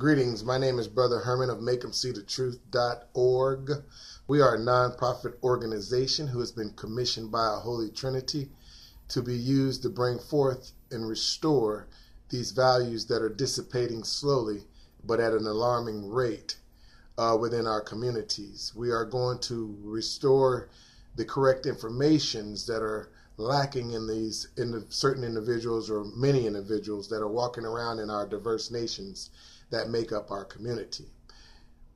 Greetings. My name is Brother Herman of MakeEmSeeTheTruth.org. We are a nonprofit organization who has been commissioned by a Holy Trinity to be used to bring forth and restore these values that are dissipating slowly but at an alarming rate uh, within our communities. We are going to restore the correct informations that are lacking in these in certain individuals or many individuals that are walking around in our diverse nations that make up our community.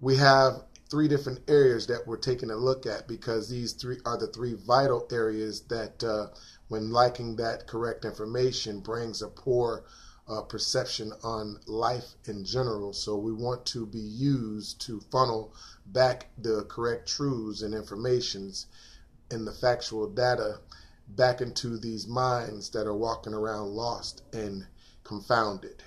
We have three different areas that we're taking a look at because these three are the three vital areas that, uh, when lacking that correct information, brings a poor uh, perception on life in general. So we want to be used to funnel back the correct truths and informations and the factual data back into these minds that are walking around lost and confounded.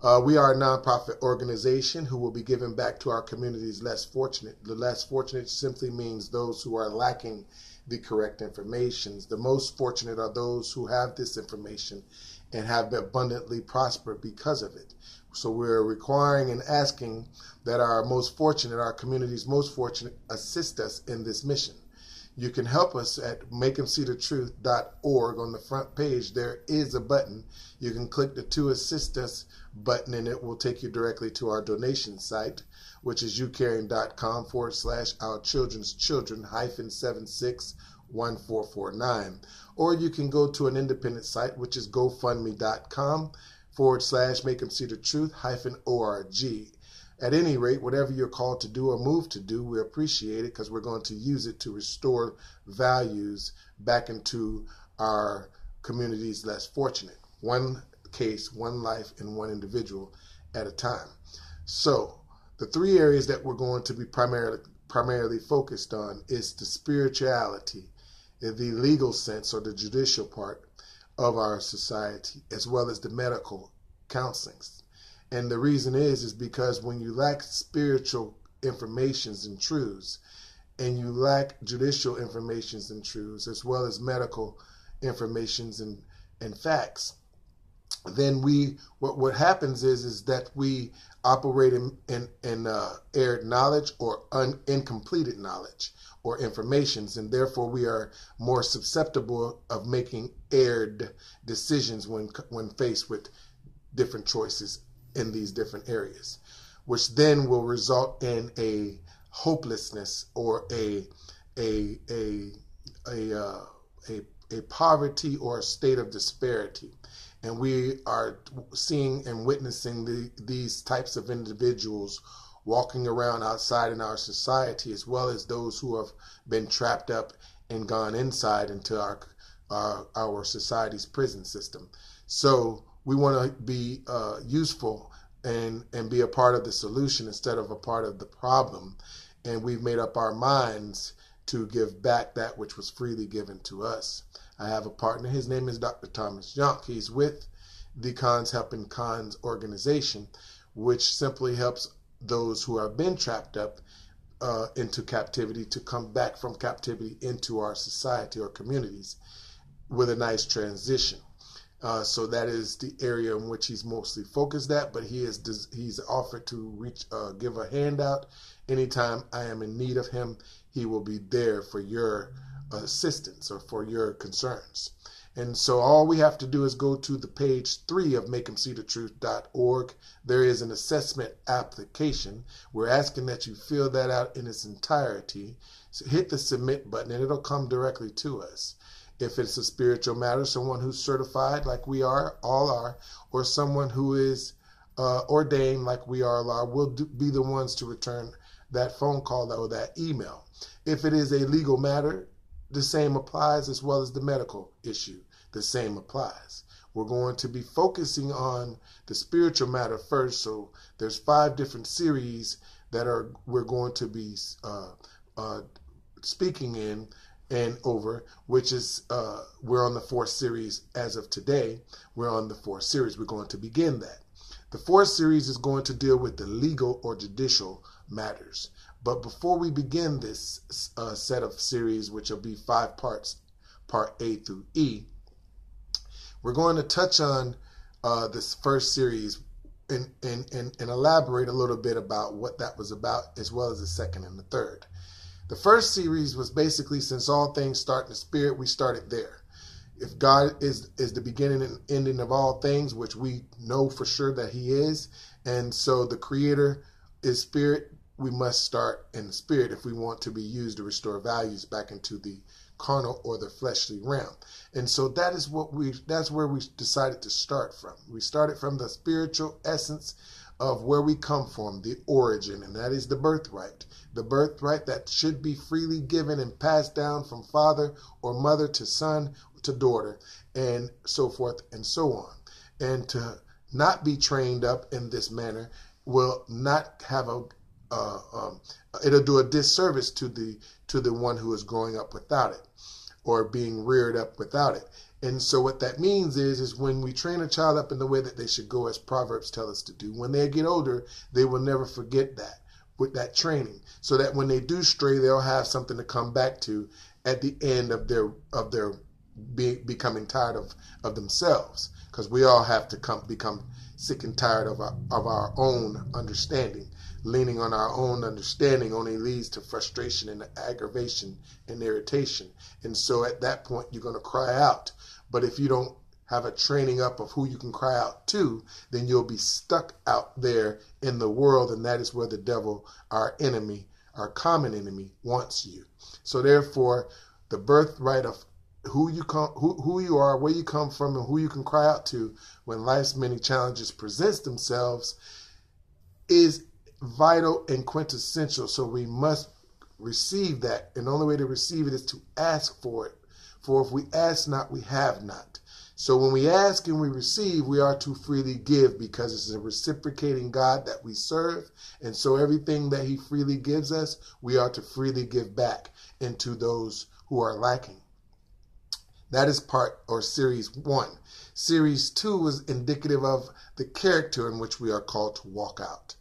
Uh, we are a nonprofit organization who will be giving back to our communities less fortunate. The less fortunate simply means those who are lacking the correct information. The most fortunate are those who have this information and have abundantly prospered because of it. So we're requiring and asking that our most fortunate, our community's most fortunate, assist us in this mission. You can help us at makeemseethetruth.org. On the front page, there is a button. You can click the To Assist Us button, and it will take you directly to our donation site, which is youcaring.com forward slash our children's children hyphen 761449. Or you can go to an independent site, which is gofundme.com forward slash make them see the truth hyphen org. At any rate, whatever you're called to do or move to do, we appreciate it because we're going to use it to restore values back into our communities less fortunate. One case, one life, and one individual at a time. So, the three areas that we're going to be primarily primarily focused on is the spirituality, the legal sense or the judicial part of our society, as well as the medical counseling and the reason is is because when you lack spiritual informations and truths, and you lack judicial informations and truths, as well as medical informations and, and facts, then we what what happens is is that we operate in in, in uh, aired knowledge or un, incompleted knowledge or informations and therefore we are more susceptible of making aired decisions when when faced with different choices in these different areas, which then will result in a hopelessness or a a a a uh, a, a poverty or a state of disparity. And we are seeing and witnessing the, these types of individuals walking around outside in our society, as well as those who have been trapped up and gone inside into our our, our society's prison system. So we want to be uh, useful and and be a part of the solution instead of a part of the problem. And we've made up our minds to give back that which was freely given to us. I have a partner. His name is Dr. Thomas Young. He's with the Cons Helping Cons organization, which simply helps those who have been trapped up uh, into captivity to come back from captivity into our society or communities with a nice transition. Uh, so that is the area in which he's mostly focused at. But he is he's offered to reach uh, give a handout anytime I am in need of him. He will be there for your assistance or for your concerns. And so all we have to do is go to the page three of makeemseethetruth.org. There is an assessment application. We're asking that you fill that out in its entirety. So hit the submit button and it'll come directly to us if it's a spiritual matter, someone who's certified like we are, all are, or someone who is uh, ordained like we are, all are, will do, be the ones to return that phone call or that email. If it is a legal matter, the same applies as well as the medical issue. The same applies. We're going to be focusing on the spiritual matter first. So there's five different series that are we're going to be uh, uh, speaking in and over, which is uh, we're on the fourth series as of today. We're on the fourth series. We're going to begin that. The fourth series is going to deal with the legal or judicial matters. But before we begin this uh, set of series, which will be five parts, part A through E, we're going to touch on uh, this first series and, and, and, and elaborate a little bit about what that was about, as well as the second and the third. The first series was basically since all things start in the spirit, we started there. If God is is the beginning and ending of all things, which we know for sure that He is, and so the Creator is spirit, we must start in the spirit if we want to be used to restore values back into the carnal or the fleshly realm. And so that is what we that's where we decided to start from. We started from the spiritual essence of where we come from, the origin, and that is the birthright. The birthright that should be freely given and passed down from father or mother to son to daughter, and so forth and so on. And to not be trained up in this manner will not have a uh, um, it'll do a disservice to the to the one who is growing up without it or being reared up without it. And so what that means is is when we train a child up in the way that they should go as proverbs tell us to do, when they get older, they will never forget that with that training. So that when they do stray, they'll have something to come back to at the end of their of their be, becoming tired of of themselves because we all have to come become sick and tired of our, of our own understanding leaning on our own understanding only leads to frustration and aggravation and irritation. And so at that point, you're going to cry out. But if you don't have a training up of who you can cry out to, then you'll be stuck out there in the world. And that is where the devil, our enemy, our common enemy, wants you. So therefore, the birthright of who you come who, who you are where you come from and who you can cry out to when life's many challenges presents themselves is vital and quintessential. So we must receive that. And the only way to receive it is to ask for it. For if we ask not, we have not. So when we ask and we receive, we are to freely give because it's a reciprocating God that we serve. And so everything that He freely gives us, we are to freely give back into those who are lacking. That is part or series one. Series two is indicative of the character in which we are called to walk out.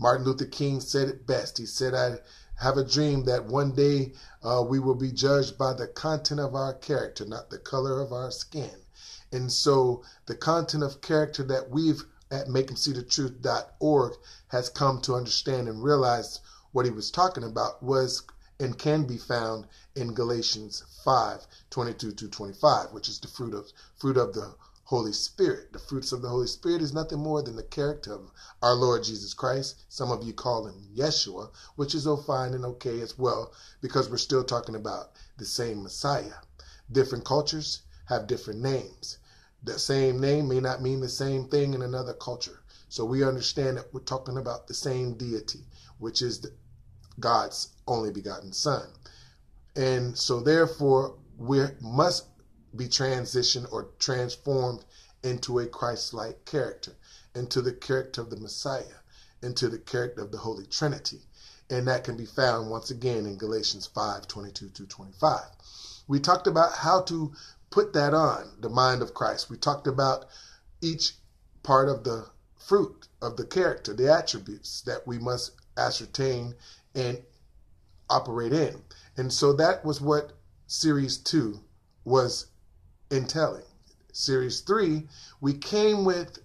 Martin Luther King said it best. He said, I have a dream that one day uh, we will be judged by the content of our character, not the color of our skin. And so the content of character that we've at makeemseethetruth.org has come to understand and realize what he was talking about was and can be found in Galatians 5, 22 to 25, which is the fruit of fruit of the Holy Spirit. The fruits of the Holy Spirit is nothing more than the character of our Lord Jesus Christ. Some of you call him Yeshua, which is fine and okay as well, because we're still talking about the same Messiah. Different cultures have different names. The same name may not mean the same thing in another culture. So we understand that we're talking about the same deity, which is God's only begotten Son. And so therefore, we must be transitioned or transformed into a Christ like character, into the character of the Messiah, into the character of the Holy Trinity. And that can be found once again in Galatians 5 22 to 25. We talked about how to put that on, the mind of Christ. We talked about each part of the fruit of the character, the attributes that we must ascertain and operate in. And so that was what series two was in telling. Series three, we came with,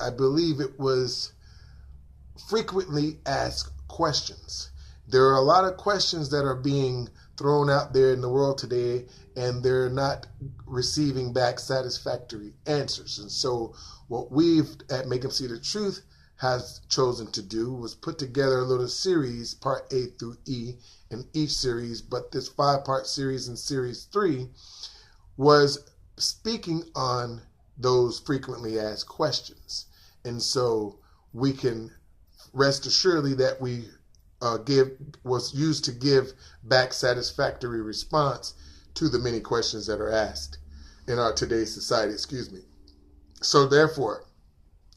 I believe it was frequently asked questions. There are a lot of questions that are being thrown out there in the world today, and they're not receiving back satisfactory answers. And so, what we've at Make Them See the Truth has chosen to do was put together a little series, part A through E, in each series. But this five part series in series three was speaking on those frequently asked questions. And so we can rest assuredly that we uh, give was used to give back satisfactory response to the many questions that are asked in our today's society. Excuse me. So therefore,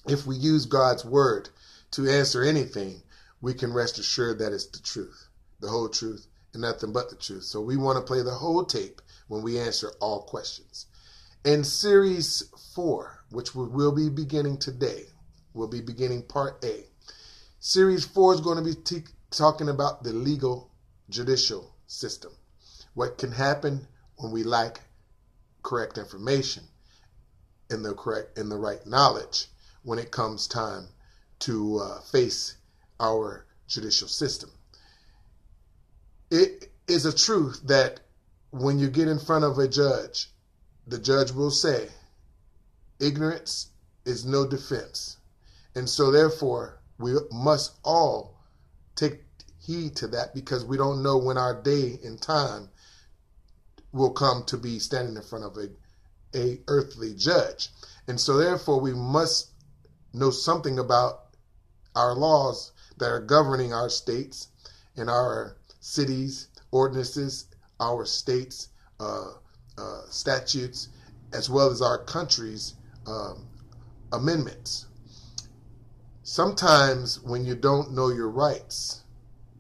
if we use God's word to answer anything, we can rest assured that it's the truth, the whole truth, and nothing but the truth. So we want to play the whole tape when we answer all questions. In series four, which we will be beginning today, we'll be beginning part A. Series four is going to be t- talking about the legal judicial system. What can happen when we lack correct information and the correct and the right knowledge. when it comes time to uh, face our judicial system. It is a truth that when you get in front of a judge, the judge will say, ignorance is no defense. And so, therefore, we must all take heed to that because we don't know when our day and time will come to be standing in front of a, a earthly judge. And so, therefore, we must know something about our laws that are governing our states and our cities, ordinances, our states, uh, uh, statutes, as well as our country's um, amendments. Sometimes, when you don't know your rights,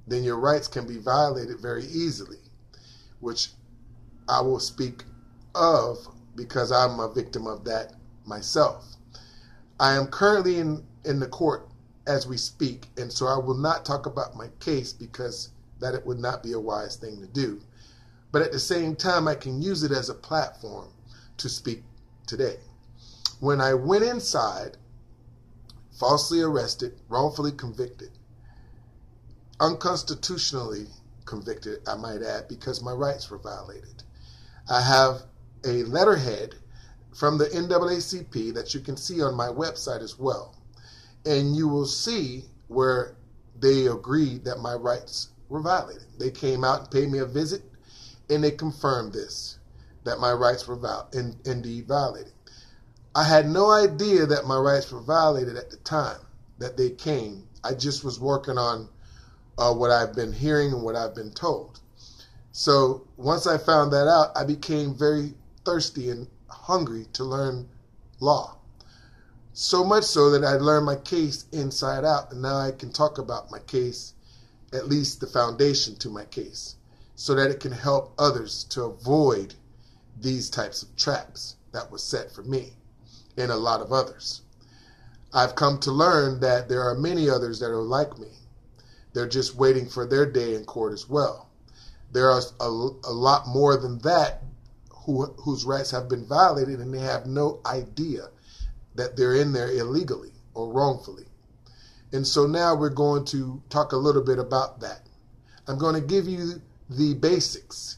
then your rights can be violated very easily, which I will speak of because I'm a victim of that myself. I am currently in, in the court as we speak, and so I will not talk about my case because that it would not be a wise thing to do. But at the same time, I can use it as a platform to speak today. When I went inside, falsely arrested, wrongfully convicted, unconstitutionally convicted, I might add, because my rights were violated. I have a letterhead from the NAACP that you can see on my website as well. And you will see where they agreed that my rights were violated. They came out and paid me a visit and they confirmed this that my rights were in, indeed violated. I had no idea that my rights were violated at the time that they came. I just was working on uh, what I've been hearing and what I've been told. So once I found that out, I became very thirsty and hungry to learn law. So much so that I learned my case inside out, and now I can talk about my case, at least the foundation to my case, so that it can help others to avoid these types of traps that were set for me and a lot of others. I've come to learn that there are many others that are like me. They're just waiting for their day in court as well. There are a, a lot more than that who, whose rights have been violated and they have no idea that they're in there illegally or wrongfully. And so now we're going to talk a little bit about that. I'm going to give you the basics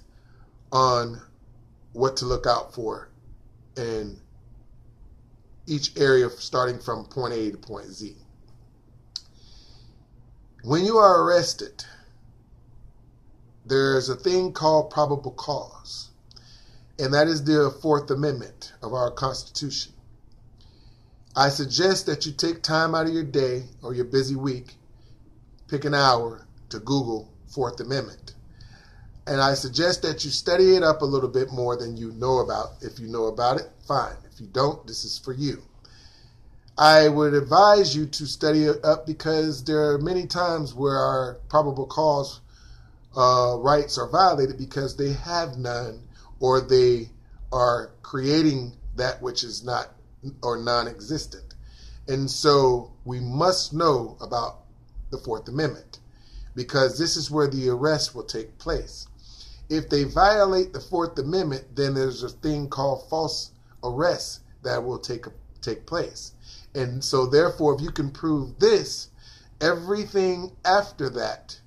on what to look out for in each area starting from point A to point Z. When you are arrested, there's a thing called probable cause and that is the Fourth Amendment of our Constitution. I suggest that you take time out of your day or your busy week, pick an hour to Google Fourth Amendment. And I suggest that you study it up a little bit more than you know about. If you know about it, fine. If you don't, this is for you. I would advise you to study it up because there are many times where our probable cause uh, rights are violated because they have none or they are creating that which is not or non existent. And so we must know about the Fourth Amendment because this is where the arrest will take place. If they violate the Fourth Amendment, then there's a thing called false arrest that will take take place. And so therefore if you can prove this, everything after that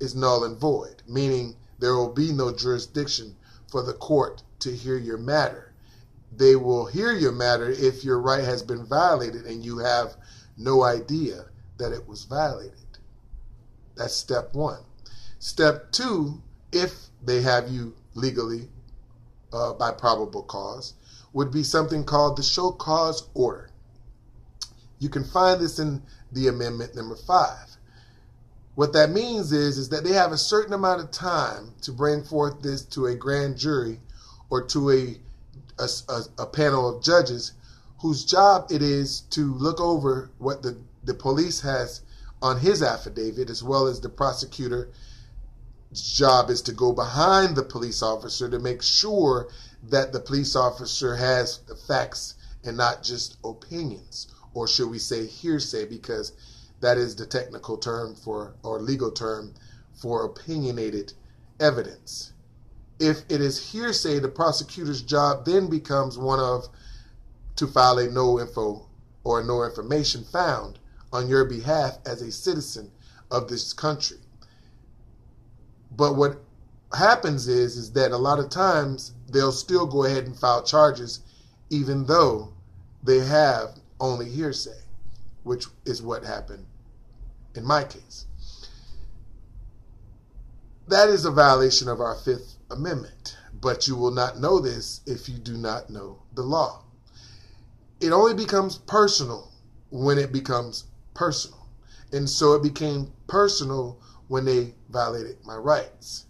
is null and void, meaning there will be no jurisdiction for the court to hear your matter. They will hear your matter if your right has been violated and you have no idea that it was violated. That's step one. Step two, if they have you legally uh, by probable cause, would be something called the show cause order. You can find this in the amendment number five. What that means is, is that they have a certain amount of time to bring forth this to a grand jury or to a, a, a, panel of judges whose job it is to look over what the, the police has on his affidavit as well as the prosecutor's job is to go behind the police officer to make sure that the police officer has the facts and not just opinions or should we say hearsay because that is the technical term for, or legal term for opinionated evidence. If it is hearsay, the prosecutor's job then becomes one of to file a no info or no information found on your behalf as a citizen of this country. But what happens is is that a lot of times they'll still go ahead and file charges even though they have only hearsay, which is what happened in my case. That is a violation of our Fifth Amendment, but you will not know this if you do not know the law. It only becomes personal when it becomes personal. And so it became personal when they violated my rights.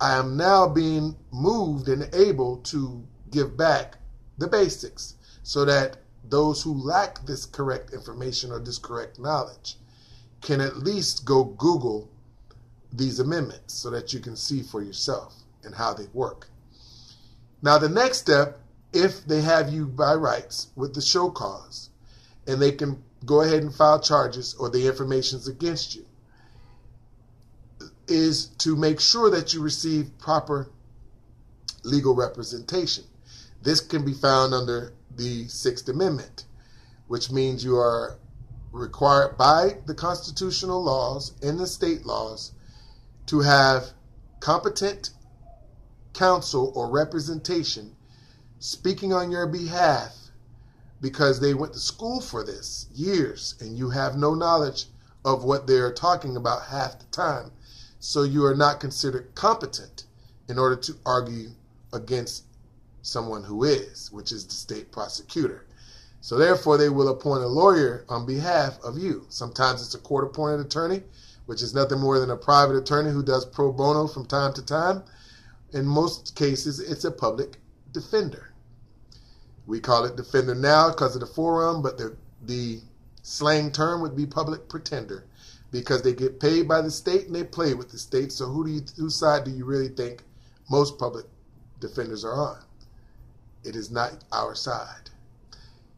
I am now being moved and able to give back the basics so that those who lack this correct information or this correct knowledge can at least go Google these amendments so that you can see for yourself and how they work. Now, the next step, if they have you by rights with the show cause, and they can go ahead and file charges or the information's against you, is to make sure that you receive proper legal representation. This can be found under the Sixth Amendment, which means you are required by the constitutional laws and the state laws to have competent counsel or representation speaking on your behalf because they went to school for this years and you have no knowledge of what they're talking about half the time. So you are not considered competent in order to argue against someone who is, which is the state prosecutor. So therefore, they will appoint a lawyer on behalf of you. Sometimes it's a court appointed attorney, which is nothing more than a private attorney who does pro bono from time to time. In most cases, it's a public defender. We call it defender now because of the forum, but the, the slang term would be public pretender because they get paid by the state and they play with the state. So who do you, whose side do you really think most public defenders are on? It is not our side.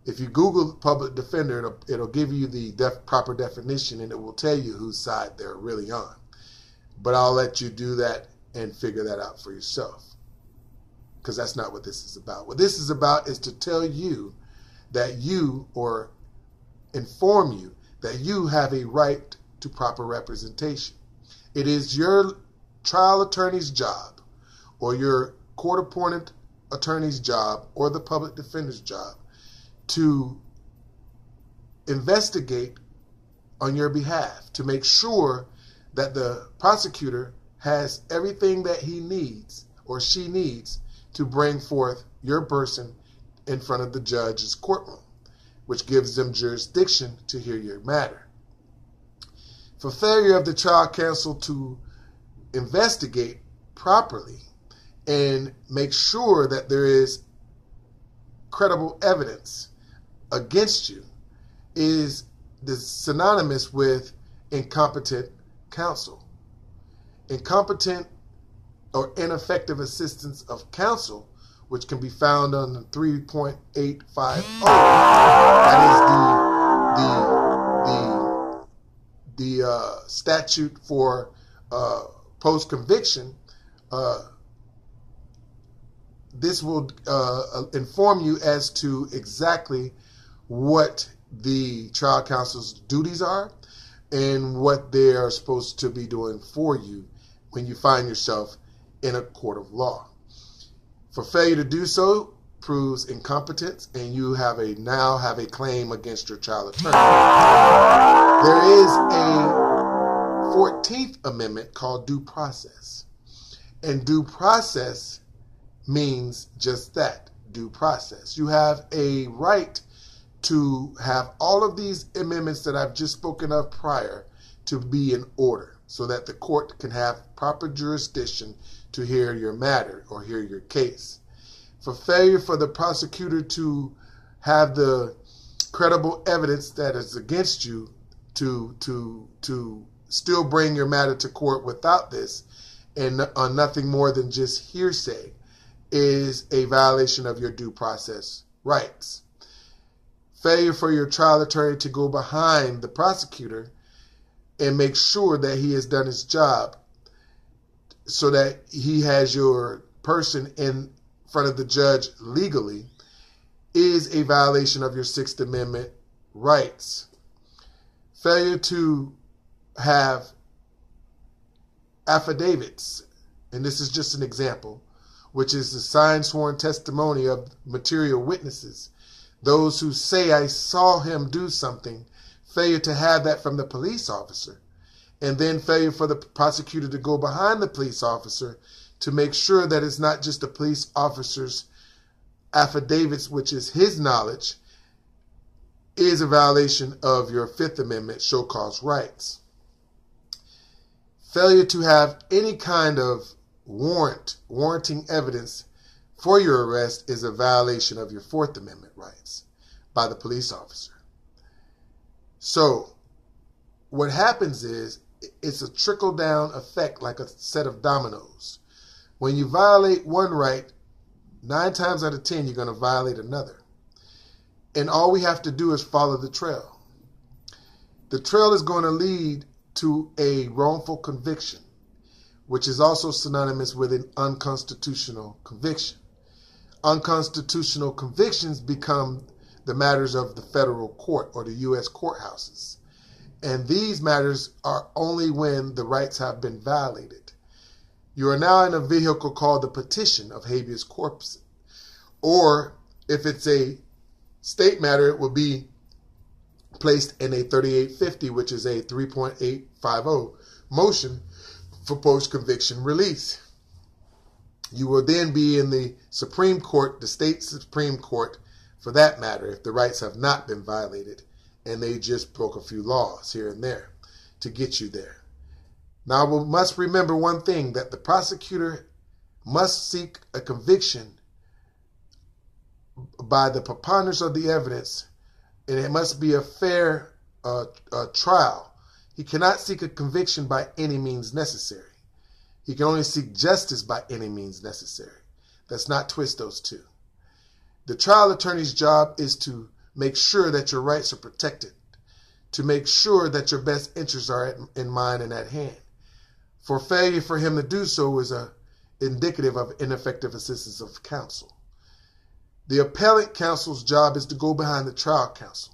If you Google public defender, it'll, it'll give you the def, proper definition and it will tell you whose side they're really on. But I'll let you do that and figure that out for yourself because that's not what this is about. What this is about is to tell you that you or inform you that you have a right to proper representation. It is your trial attorney's job or your court appointed attorney's job or the public defender's job to investigate on your behalf to make sure that the prosecutor has everything that he needs or she needs to bring forth your person in front of the judge's courtroom, which gives them jurisdiction to hear your matter. For failure of the trial counsel to investigate properly and make sure that there is credible evidence against you is synonymous with incompetent counsel. Incompetent or ineffective assistance of counsel, which can be found on 3.850. That is the the uh, statute for uh, post conviction. Uh, this will uh, inform you as to exactly what the trial counsel's duties are and what they are supposed to be doing for you when you find yourself in a court of law. For failure to do so proves incompetence and you have a now have a claim against your child attorney. There is a 14th amendment called due process. And due process means just that, due process. You have a right to have all of these amendments that I've just spoken of prior to be in order so that the court can have proper jurisdiction to hear your matter or hear your case. For failure for the prosecutor to have the credible evidence that is against you to to to still bring your matter to court without this and on nothing more than just hearsay is a violation of your due process rights. Failure for your trial attorney to go behind the prosecutor and make sure that he has done his job so that he has your person in front of the judge legally is a violation of your Sixth Amendment rights. Failure to have affidavits, and this is just an example, which is the signed sworn testimony of material witnesses. Those who say, I saw him do something, failure to have that from the police officer, and then failure for the prosecutor to go behind the police officer to make sure that it's not just the police officer's affidavits, which is his knowledge, is a violation of your Fifth Amendment show cause rights. Failure to have any kind of warrant, warranting evidence for your arrest is a violation of your Fourth Amendment rights by the police officer. So, what happens is it's a trickle down effect like a set of dominoes. When you violate one right, nine times out of ten, you're going to violate another. And all we have to do is follow the trail. The trail is going to lead to a wrongful conviction, which is also synonymous with an unconstitutional conviction. Unconstitutional convictions become the matters of the federal court or the U.S. courthouses. And these matters are only when the rights have been violated. You are now in a vehicle called the petition of habeas corpus. Or if it's a state matter, it will be placed in a 3850, which is a 3.850 motion for post conviction release. You will then be in the Supreme Court, the state Supreme Court, for that matter, if the rights have not been violated and they just broke a few laws here and there to get you there. Now, we must remember one thing that the prosecutor must seek a conviction by the preponderance of the evidence and it must be a fair uh, uh, trial. He cannot seek a conviction by any means necessary. He can only seek justice by any means necessary. Let's not twist those two. The trial attorney's job is to make sure that your rights are protected, to make sure that your best interests are in mind and at hand. For failure for him to do so is a indicative of ineffective assistance of counsel. The appellate counsel's job is to go behind the trial counsel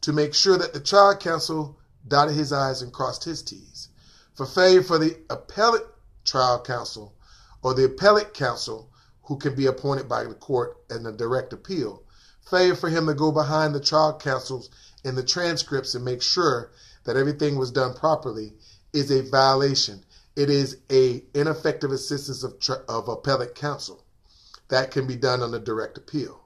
to make sure that the trial counsel dotted his I's and crossed his T's. For failure for the appellate trial counsel or the appellate counsel who can be appointed by the court in a direct appeal, failure for him to go behind the trial counsels in the transcripts and make sure that everything was done properly is a violation. It is a ineffective assistance of, of appellate counsel that can be done on a direct appeal.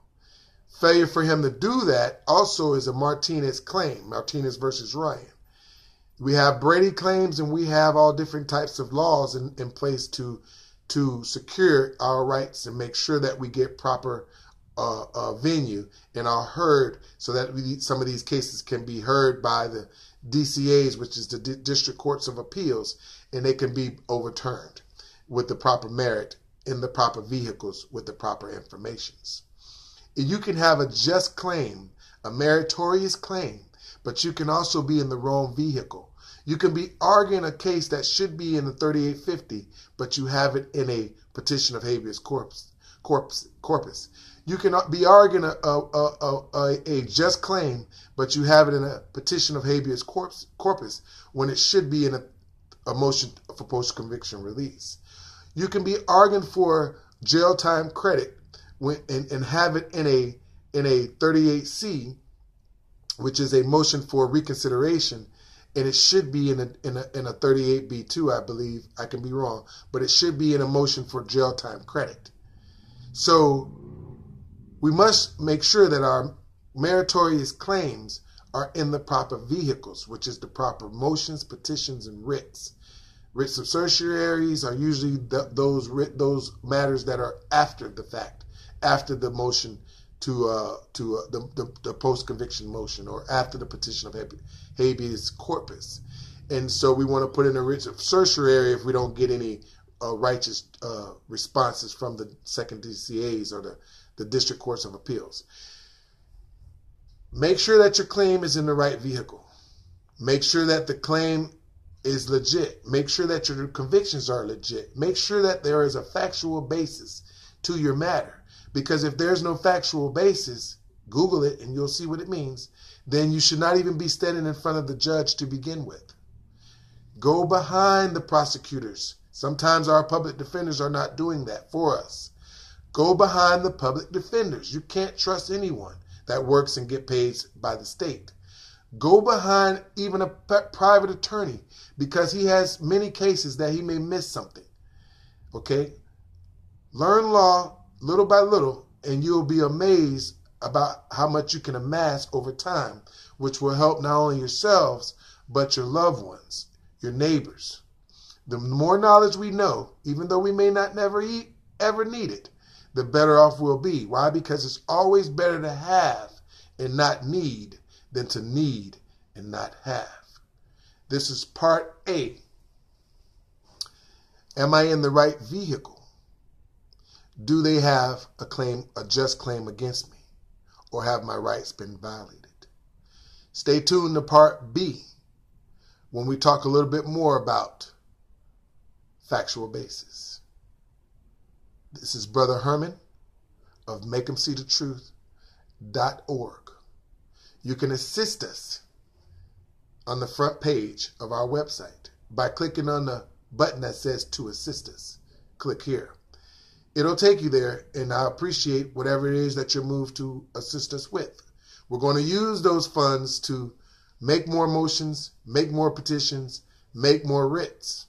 Failure for him to do that also is a Martinez claim, Martinez versus Ryan. We have Brady claims and we have all different types of laws in, in place to to secure our rights and make sure that we get proper uh, uh, venue and are heard so that we, some of these cases can be heard by the DCAs, which is the D- District Courts of Appeals, and they can be overturned with the proper merit in the proper vehicles with the proper informations. You can have a just claim, a meritorious claim, but you can also be in the wrong vehicle. You can be arguing a case that should be in the 3850, but you have it in a petition of habeas corpus. corpus, corpus. You can be arguing a, a, a, a, just claim, but you have it in a petition of habeas corpus, corpus when it should be in a, a motion for post conviction release. You can be arguing for jail time credit when, and, and have it in a in a 38C, which is a motion for reconsideration, and it should be in a in a in a 38B2, I believe. I can be wrong, but it should be in a motion for jail time credit. So we must make sure that our meritorious claims are in the proper vehicles, which is the proper motions, petitions, and writs. Writs of certiorari's are usually the, those writ, those matters that are after the fact, after the motion to uh, to uh, the, the, the post conviction motion or after the petition of habeas corpus, and so we want to put in a writ of certiorari if we don't get any uh, righteous uh, responses from the second DCAs or the the district courts of appeals. Make sure that your claim is in the right vehicle. Make sure that the claim is legit. Make sure that your convictions are legit. Make sure that there is a factual basis to your matter. Because if there's no factual basis, Google it and you'll see what it means. Then you should not even be standing in front of the judge to begin with. Go behind the prosecutors. Sometimes our public defenders are not doing that for us. Go behind the public defenders. You can't trust anyone that works and get paid by the state. Go behind even a private attorney because he has many cases that he may miss something. Okay? Learn law little by little, and you'll be amazed about how much you can amass over time, which will help not only yourselves, but your loved ones, your neighbors. The more knowledge we know, even though we may not never eat, ever need it, the better off we'll be. Why? Because it's always better to have and not need than to need and not have. This is part A. Am I in the right vehicle? Do they have a claim, a just claim against me? Or have my rights been violated? Stay tuned to part B when we talk a little bit more about factual basis. This is Brother Herman of Make 'em See the Truth.org. You can assist us on the front page of our website by clicking on the button that says to assist us. Click here. It'll take you there, and I appreciate whatever it is that you're moved to assist us with. We're going to use those funds to make more motions, make more petitions, make more writs.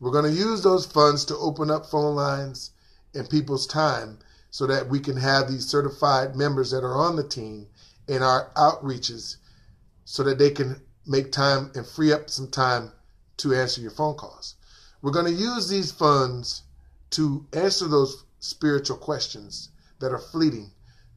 We're going to use those funds to open up phone lines and people's time so that we can have these certified members that are on the team in our outreaches so that they can make time and free up some time to answer your phone calls. We're going to use these funds to answer those spiritual questions that are fleeting,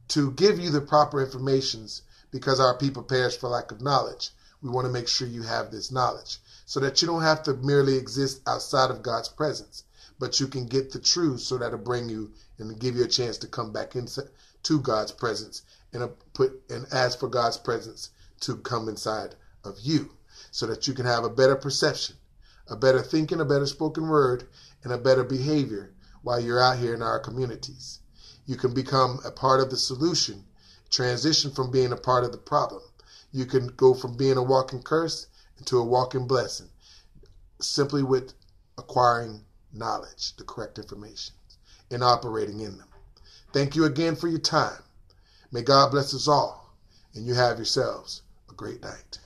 to give you the proper informations because our people perish for lack of knowledge. We want to make sure you have this knowledge so that you don't have to merely exist outside of God's presence, but you can get the truth so that'll bring you and give you a chance to come back into to God's presence and uh, put and ask for God's presence to come inside of you so that you can have a better perception, a better thinking, a better spoken word, and a better behavior while you're out here in our communities. You can become a part of the solution, transition from being a part of the problem. You can go from being a walking curse into a walking blessing simply with acquiring knowledge, the correct information, and operating in them. Thank you again for your time. May God bless us all, and you have yourselves a great night.